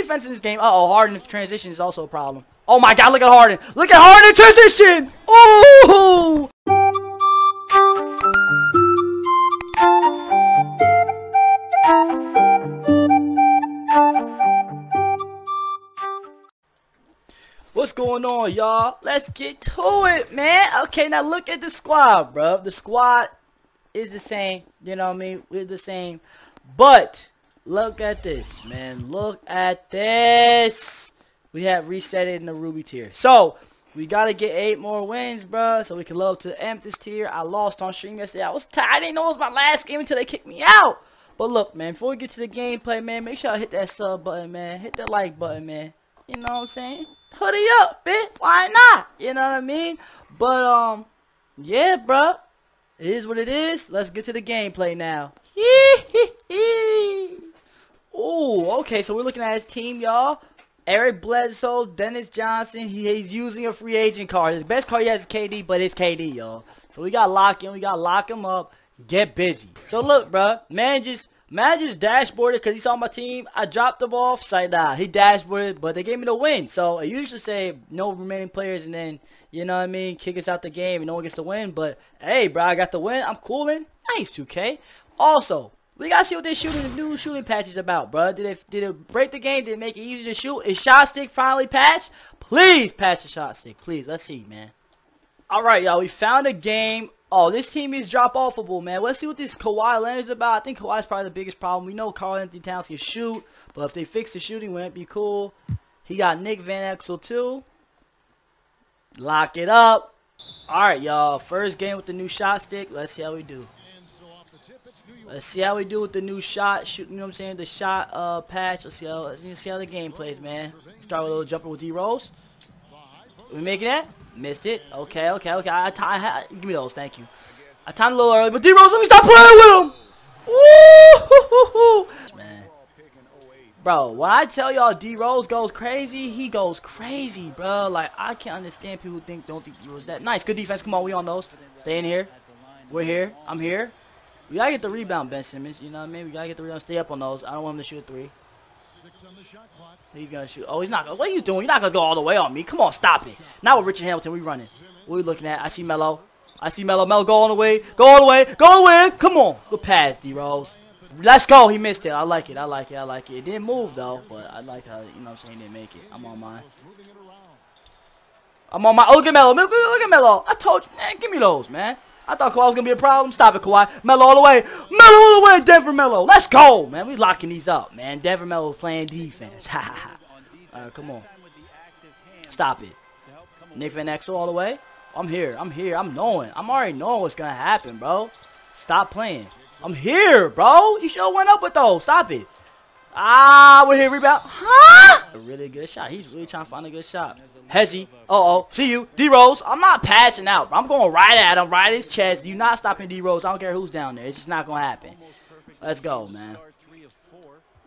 defense in this game. Uh-oh, Harden transition is also a problem. Oh my god, look at Harden. Look at Harden transition. Ooh! What's going on, y'all? Let's get to it, man. Okay, now look at the squad, bro. The squad is the same. You know what I mean? We're the same. But, look at this, man. Look at this. We have reset it in the Ruby tier. So, we got to get eight more wins, bro, so we can level to the Amethyst tier. I lost on stream yesterday. I was tired. I didn't know it was my last game until they kicked me out. But look, man, before we get to the gameplay, man, make sure I hit that sub button, man. Hit that like button, man. You know what I'm saying? Hoodie up, bitch. Why not? You know what I mean? But, um, yeah, bro. It is what it is. Let's get to the gameplay now. Ooh, okay, so we're looking at his team, y'all. Eric Bledsoe, Dennis Johnson, he, he's using a free agent card. His best card he has is KD, but it's KD, y'all. So we got lock in, we got lock him up, get busy. So look, bro, man just Man just dashboarded because he saw my team. I dropped the ball. Side nah, he dashboarded, but they gave me the win. So I usually say no remaining players and then, you know what I mean, kick us out the game and no one gets the win. But hey, bro, I got the win. I'm cooling. Nice, 2K. Also, we gotta see what this shooting, new shooting patch is about, bro. Did it, did it break the game? Did it make it easier to shoot? Is shot stick finally patched? Please patch the shot stick. Please, let's see, man. Alright, y'all, we found a game Oh, this team is drop-offable, man. Let's see what this Kawhi Leonard is about. I think Kawhi is probably the biggest problem. We know Karl-Anthony Towns can shoot, but if they fix the shooting, wouldn't it be cool? He got Nick Van Exel, too. Lock it up. Alright, y'all. First game with the new shot stick. Let's see how we do. Let's see how we do with the new shot. Shoot, you know what I'm saying? The shot uh, patch. Let's see how, let's see how the game plays, man. Start with a little jumper with D-Rose. We making that? Missed it. Okay, okay, okay. I, I, give me those. Thank you. I timed a little early, but D-Rose, let me stop playing with him. Woo! Man. Bro, when I tell y'all D-Rose goes crazy, he goes crazy, bro. Like, I can't understand people who think, don't think D-Rose that. Nice, good defense. Come on, we on those. Stay in here. We're here. I'm here. We gotta get the rebound, Ben Simmons. You know what I mean? We gotta get the rebound. Stay up on those. I don't want him to shoot a three. He's gonna shoot. Oh, he's not. Gonna, what are you doing? You're not gonna go all the way on me. Come on, stop it. Now with Richard Hamilton, we running. What are we looking at? I see Melo. I see Melo. Melo, go all the way. Go all the way. Go all the way. Come on. Good pass, D Rose. Let's go. He missed it. I like it. I like it. I like it. It didn't move though, but I like how you know what I'm saying. He didn't make it. I'm on mine. I'm on my. Oh, look at Melo. Look, look at Melo. I told you, man. Give me those, man. I thought Kawhi was going to be a problem. Stop it, Kawhi. Melo all the way. Melo all the way. Denver Melo. Let's go, man. We locking these up, man. Denver Melo playing defense. All right, come on. Stop it. Nick Van Exel all the way. I'm here. I'm here. I'm knowing. I'm already knowing what's going to happen, bro. Stop playing. I'm here, bro. You should have went up with those. Stop it. Ah, we're here, rebound. Huh? A really good shot. He's really trying to find a good shot. Hezzy. Uh-oh. See you. D-Rose. I'm not passing out. I'm going right at him, right at his chest. You not stopping D-Rose. I don't care who's down there. It's just not going to happen. Let's go, man.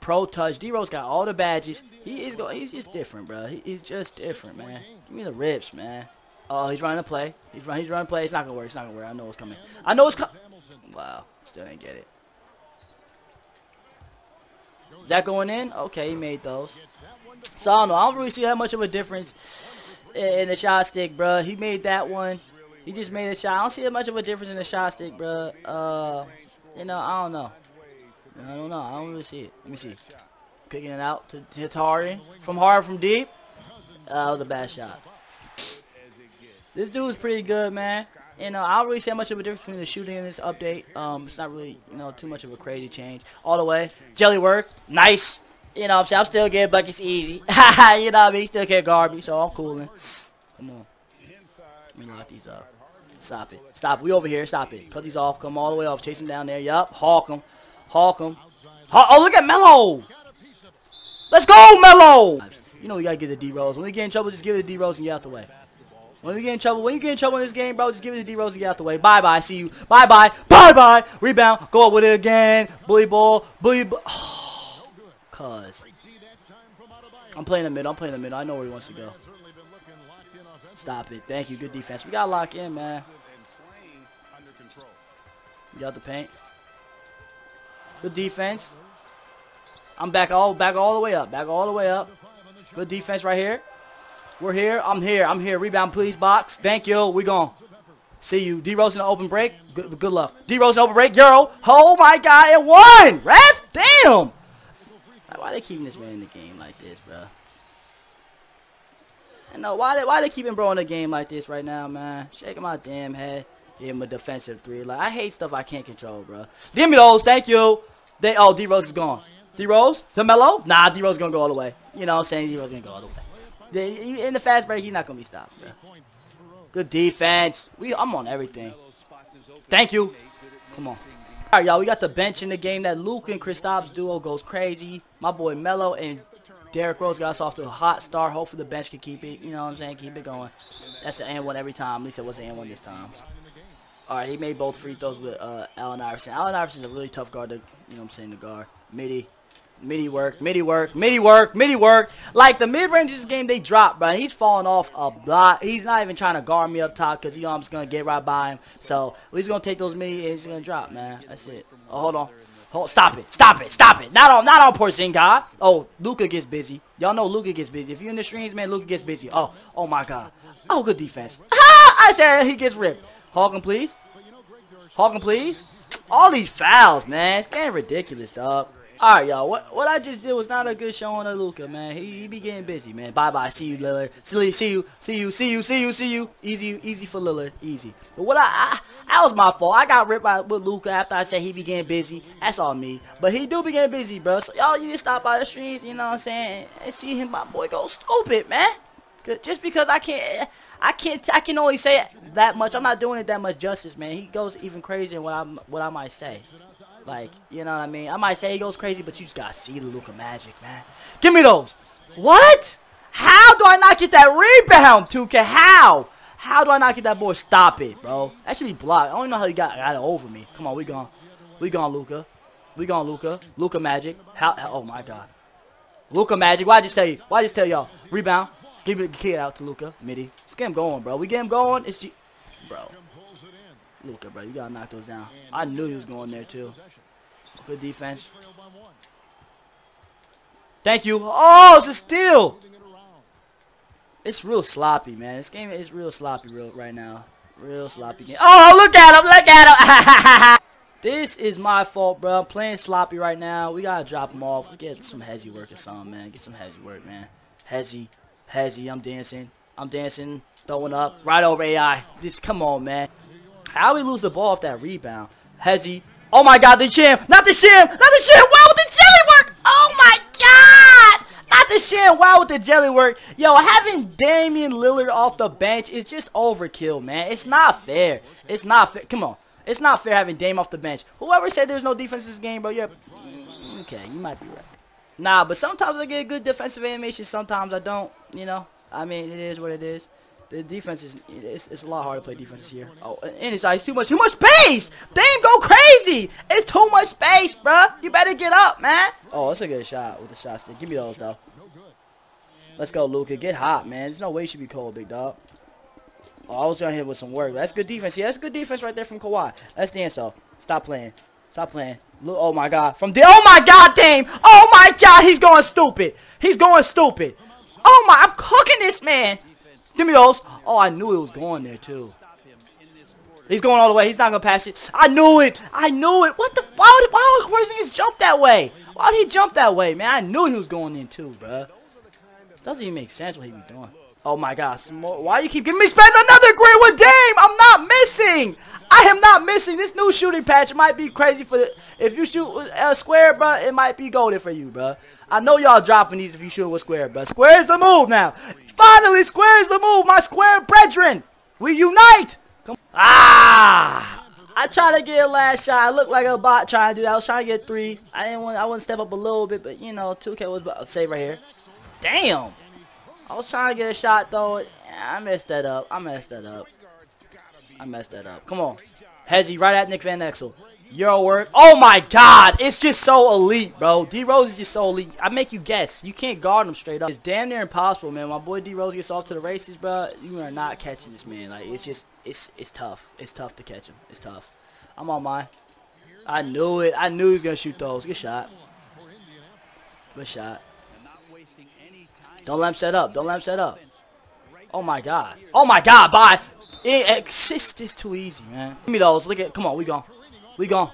Pro touch. D-Rose got all the badges. He is going. He's just different, bro. He, he's just different, man. Give me the rips, man. Oh, he's running a play. He's running. He's running a play. It's not gonna work. It's not gonna work. I know it's coming. I know it's coming. Wow. Still didn't get it. Is that going in? Okay, he made those. So I don't know. I don't really see that much of a difference in the shot stick, bro. He made that one. He just made a shot. I don't see that much of a difference in the shot stick, bro. Uh, you know, I don't know. I don't know. I don't really see it. Let me see. Picking it out to, to from hard from deep. Uh, that was a bad shot. This dude's pretty good, man. You know, I don't really see much of a difference between the shooting and this update. Um, it's not really, you know, too much of a crazy change. All the way. Jelly work. Nice. You know I'm? I'm still getting buckets easy. you know what I mean? Still can't guard me, so I'm cooling. Come on. Let me lock these up. Stop it. Stop. We over here. Stop it. Cut these off. Come all the way off. Chase him down there. Yup. Hawk him. Hawk him. Oh, look at Melo. Let's go, Melo. You know we got to get the D-Rolls. When we get in trouble, just give it to D-Rose and get out the way. When we get in trouble, when you get in trouble in this game, bro, just give it to D-Rose and get out the way. Bye-bye. See you. Bye-bye. Bye-bye. Rebound. Go up with it again. Bully ball. Bully ball. Cuz. I'm playing the middle. I'm playing the middle. I know where he wants to go. Stop it. Thank you. Good defense. We got to lock in, man. You got the paint. Good defense. I'm back all back all the way up. Back all the way up. Good defense right here. We're here. I'm here. I'm here. Rebound, please, box. Thank you. We gone. See you. D Rose in the open break. Good, good luck. D Rose in open break. Euro. Oh my God! It won. Ref. Damn. Why they keeping this man in the game like this, bro? I know why they why they keeping bro in the game like this right now, man. Shaking my damn head. Give him a defensive three. Like I hate stuff I can't control, bro. Give me those. Thank you. They oh D Rose is gone. D Rose to Melo. Nah, D Rose gonna go all the way. You know what I'm saying? D Rose gonna go all the way. In the fast break, he's not gonna be stopped, bro. Good defense. We I'm on everything. Thank you. Come on. All right, y'all. We got the bench in the game. That Luke and Kristaps duo goes crazy. My boy Melo and Derrick Rose got us off to a hot start. Hopefully the bench can keep it. You know what I'm saying? Keep it going. That's an and one every time. At least it was an and one this time. All right, he made both free throws with uh, Allen Iverson. Allen Iverson is a really tough guard to, you know what I'm saying, to guard. Midi, midi work, midi work, midi work, midi work. Like the mid-range this game, they drop, bro. He's falling off a lot. He's not even trying to guard me up top because you know I'm just gonna get right by him. So he's gonna take those midi and he's gonna drop, man. That's it. Oh, hold on. Hold, stop it, stop it, stop it. Not on, not on Porzingis. Oh, Luka gets busy. Y'all know Luka gets busy. If you're in the streams, man, Luka gets busy. Oh, oh my God. Oh, good defense. I said he gets ripped. Hawkin, please. Hawkin, please. All these fouls, man. It's getting ridiculous, dog. Alright, y'all. What what I just did was not a good showing of Luka, man. He, he be getting busy, man. Bye-bye. See you, Lillard. See, see you. See you. See you. See you. See you. Easy easy for Lillard. Easy. But what I, I that was my fault. I got ripped by with Luka after I said he be getting busy. That's all me. But he do be getting busy, bro. So y'all you just stop by the streets, you know what I'm saying, and see him, my boy, go stupid, man. Just because I can't I can't. I can only say that much. I'm not doing it that much justice, man. He goes even crazier what I what I might say. Like, you know what I mean? I might say he goes crazy, but you just gotta see the Luka magic, man. Give me those. What? How do I not get that rebound, 2K? How? How do I not get that boy? Stop it, bro. That should be blocked. I don't know how he got, got it over me. Come on, we gone. We gone, Luka. We gone, Luka. Luka magic. How? Oh my God. Luka magic. Why I just tell you? Why just tell y'all? Rebound. Give it kid out to Luka. Midi. Let's get him going, bro. We get him going. It's you. Bro. Luka, bro. You gotta knock those down. I knew he was going there, too. Good defense. Thank you. Oh, it's a steal. It's real sloppy, man. This game is real sloppy real right now. Real sloppy game. Oh, look at him. Look at him. this is my fault, bro. I'm playing sloppy right now. We gotta drop him off. Let's get some hezzy work or something, man. Get some hezzy work, man. Hezzy. Hezzy, I'm dancing. I'm dancing, throwing up, right over AI. Just come on, man. How we lose the ball off that rebound? Hezzy. Oh my god, the shim. Not the shim. Not the shim. Wow with the jelly work. Oh my god. Not the shim. Wow with the jelly work. Yo, having Damian Lillard off the bench is just overkill, man. It's not fair. It's not fair. Come on. It's not fair having Dame off the bench. Whoever said there's no defense in this game, bro, yeah. Okay, you might be right. Nah, but sometimes I get good defensive animation. Sometimes I don't. You know. I mean, it is what it is. The defense is it's, it's a lot harder to play defense here. Oh, and it's, uh, it's too much too much space. Damn, go crazy. It's too much space, bruh. You better get up, man. Oh, that's a good shot with the shot stick. Give me those though. Let's go, Luka. Get hot, man. There's no way you should be cold, big dog. Oh, I was gonna hit with some work. That's good defense. Yeah, that's good defense right there from Kawhi. Let's dance though. Stop playing. Stop playing. Look, oh my god. From the oh my god, Dame. Oh my god, he's going stupid. He's going stupid. Oh my, I'm cooking this man. Give me those. Oh, I knew it was going there too. He's going all the way. He's not gonna pass it. I knew it. I knew it. What the? Why would? Why would Porzingis jump that way? Why would he jump that way, man? I knew he was going in too, bro. Doesn't even make sense what he be doing. Oh my gosh. Why you keep giving me spend another green with Dame? I'm not missing. I am not missing. This new shooting patch might be crazy for the. If you shoot a uh, square, bro, it might be golden for you, bro. I know y'all dropping these if you shoot with square, but square is the move now. Finally, square is the move, my square brethren. We unite. Come ah! I tried to get a last shot. I looked like a bot trying to do that. I was trying to get three. I didn't want. I want to step up a little bit, but you know, 2K was about save right here. Damn. I was trying to get a shot though. I messed that up. I messed that up. I messed that up. Come on. Hezzy right at Nick Van Exel. Euro work. Oh my god, it's just so elite, bro. D Rose is just so elite. I make you guess. You can't guard him straight up. It's damn near impossible, man. My boy D Rose gets off to the races, bro. You are not catching this man. Like it's just, it's, it's tough. It's tough to catch him. It's tough. I'm on mine. I knew it. I knew he was gonna shoot those. Good shot. Good shot. Don't let him set up. Don't let him set up. Oh my god. Oh my god, bye. It, it's, it's too easy, man. Give me those. Look at, come on, we gone. We gone.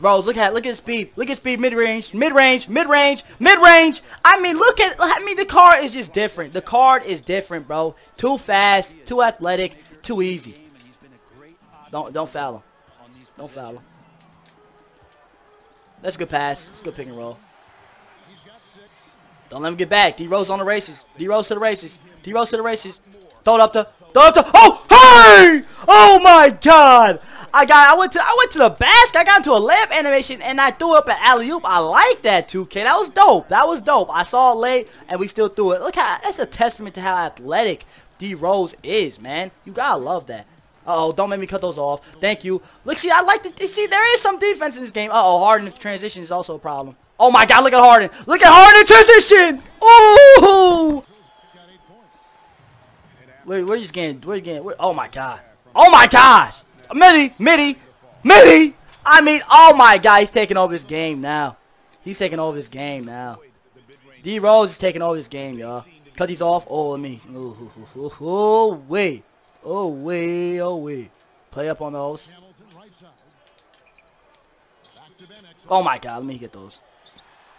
Bros, look at, look at speed. Look at speed, mid-range, mid-range, mid-range, mid-range. I mean, look at, I mean, the card is just different. The card is different, bro. Too fast, too athletic, too easy. Don't, don't foul him. Don't foul him. That's a good pass. It's a good pick and roll. Don't let him get back. D Rose on the races. D Rose to the races. D Rose to the races. Throw it up to. Throw it up to. Oh, hey! Oh my God! I got. I went to. I went to the basket. I got into a layup animation and I threw up an alley oop. I like that 2K. That was dope. That was dope. I saw it late and we still threw it. Look how. That's a testament to how athletic D Rose is, man. You gotta love that. Uh oh, don't make me cut those off. Thank you. Look, see, I like to see there is some defense in this game. Uh oh, Harden transition is also a problem. Oh my God, look at Harden. Look at Harden transition. Ooh. Where, where you getting? Where you getting? Oh my God. Oh my gosh. Midi, Midi, Midi. I mean, oh my God, he's taking over this game now. He's taking over this game now. D Rose is taking over this game, y'all. Cut these off. Oh, let me. Oh, oh, oh, oh wait. Oh, wait. Oh, wait. Play up on those. Oh my God, let me get those.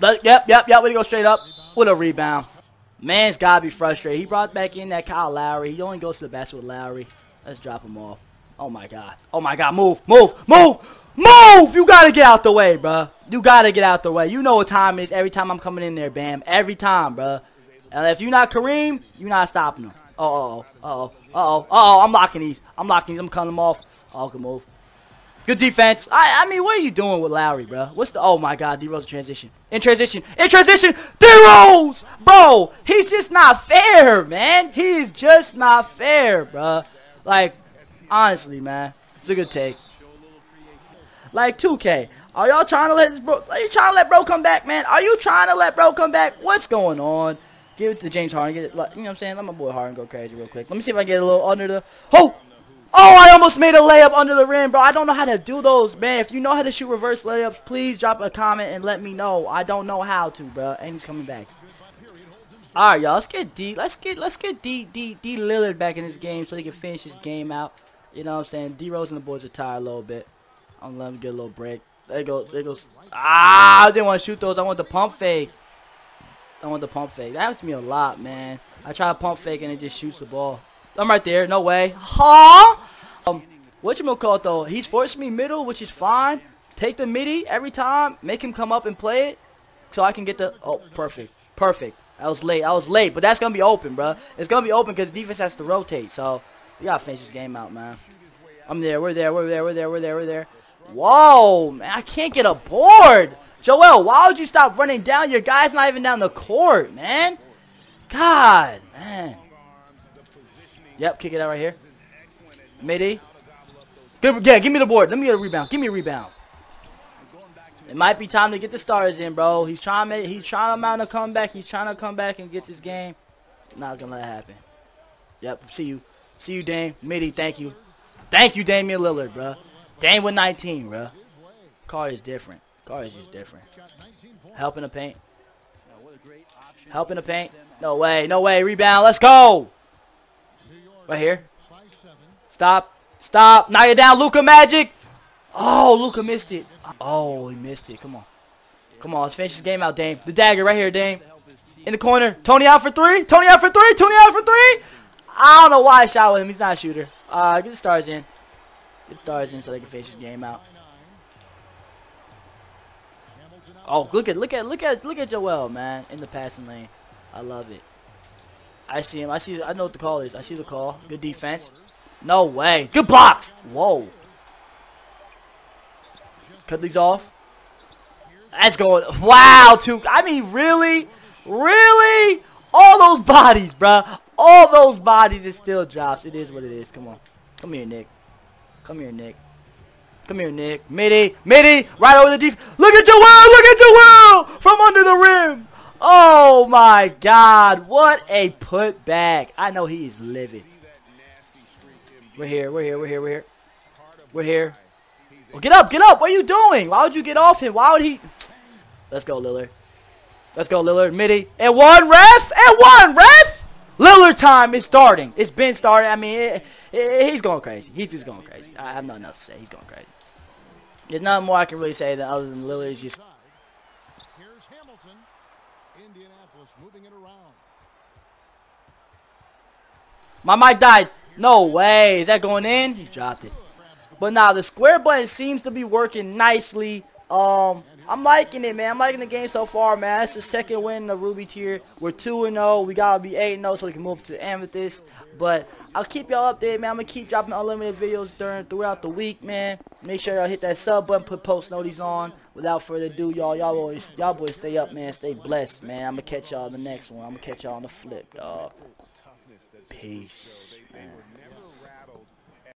Yep, yep, yep. We go straight up with a rebound. Man's gotta be frustrated. He brought back in that Kyle Lowry. He only goes to the basket with Lowry. Let's drop him off. Oh my God. Oh my God. Move, move, move, move. You gotta get out the way, bro. You gotta get out the way. You know what time is. Every time I'm coming in there, Bam. Every time, bro. And if you're not Kareem, you're not stopping him. Uh oh, uh oh, uh oh, uh oh. I'm locking these. I'm locking these. I'm cutting them off. Oh, good move. Good defense. I I mean, what are you doing with Lowry, bro? What's the... Oh, my God. D-Rose transition. In transition. In transition. D-Rose! Bro, he's just not fair, man. He's just not fair, bro. Like, honestly, man. It's a good take. Like, 2K. Are y'all trying to let this bro... Are you trying to let bro come back, man? Are you trying to let bro come back? What's going on? Give it to James Harden. Get it, you know what I'm saying? Let my boy Harden go crazy real quick. Let me see if I get a little under the... Oh! Oh, I almost made a layup under the rim, bro. I don't know how to do those, man. If you know how to shoot reverse layups, please drop a comment and let me know. I don't know how to, bro. And he's coming back. All right, y'all. Let's get D. Let's get let's get D D D Lillard back in this game so he can finish his game out. You know what I'm saying? D Rose and the boys are tired a little bit. I'm gonna let him get a little break. There goes. There goes. Ah! I didn't want to shoot those. I want the pump fake. I want the pump fake. That happens to me a lot, man. I try to pump fake and it just shoots the ball. I'm right there. No way. Huh? Um, what you call though? He's forcing me middle, which is fine. Take the midi every time. Make him come up and play it, so I can get the. Oh, perfect, perfect. I was late. I was late, but that's gonna be open, bro. It's gonna be open because defense has to rotate. So we gotta finish this game out, man. I'm there. We're there. We're there. We're there. We're there. We're there. Whoa, man! I can't get a board. Joel, why would you stop running down? Your guy's not even down the court, man. God, man. Yep, kick it out right here. Midi. Good, yeah, give me the board. Let me get a rebound. Give me a rebound. It might be time to get the stars in, bro. He's trying to he's trying to mount a comeback. He's trying to come back and get this game. Not gonna let it happen. Yep, see you. See you, Dame. Midi, thank you. Thank you, Damian Lillard, bro. Dame with 19, bro. Car is different. Car is just different. Helping the paint. Helping the paint. No way, no way. Rebound. Let's go. Right here. Stop. Stop. Knock it down, Luka Magic. Oh, Luka missed it. Oh, he missed it. Come on. Come on, let's finish this game out, Dame. The dagger right here, Dame. In the corner. Tony out for three. Tony out for three. Tony out for three. I don't know why I shot with him. He's not a shooter. Uh, get the stars in. Get the stars in so they can finish this game out. Oh, look at look at look at look at Joel, man, in the passing lane. I love it. I see him. I see. I know what the call is. I see the call. Good defense. No way. Good blocks. Whoa. Cut these off. That's going. Wow. Two. I mean, really, really, all those bodies, bro. All those bodies. It still drops. It is what it is. Come on. Come here, Nick. Come here, Nick. Come here, Nick. Midi. Midi. Right over the deep. Look at Joel. Look at Joel from under the rim. Oh my God! What a putback! I know he is livid. We're here. We're here. We're here. We're here. We're here. Well, get up! Get up! What are you doing? Why would you get off him? Why would he? Let's go, Lillard. Let's go, Lillard. Midi. And one, ref! And one, ref! Lillard time is starting. It's been started. I mean, it, it, he's going crazy. He's just going crazy. I have nothing else to say. He's going crazy. There's nothing more I can really say that other than Lillard is just... Here's Hamilton. Indianapolis moving it around. My mic died. No way. Is that going in? He dropped it. But now the square button seems to be working nicely. Um, I'm liking it, man. I'm liking the game so far, man. It's the second win in the Ruby tier. We're 2-0. We got to be 8-0 so we can move to the Amethyst. But I'll keep y'all updated, man. I'm going to keep dropping unlimited videos during throughout the week, man. Make sure y'all hit that sub button, put post notices on. Without further ado, y'all, y'all always, y'all boys stay up, man. Stay blessed, man. I'm going to catch y'all in the next one. I'm going to catch y'all on the flip, dog. Peace.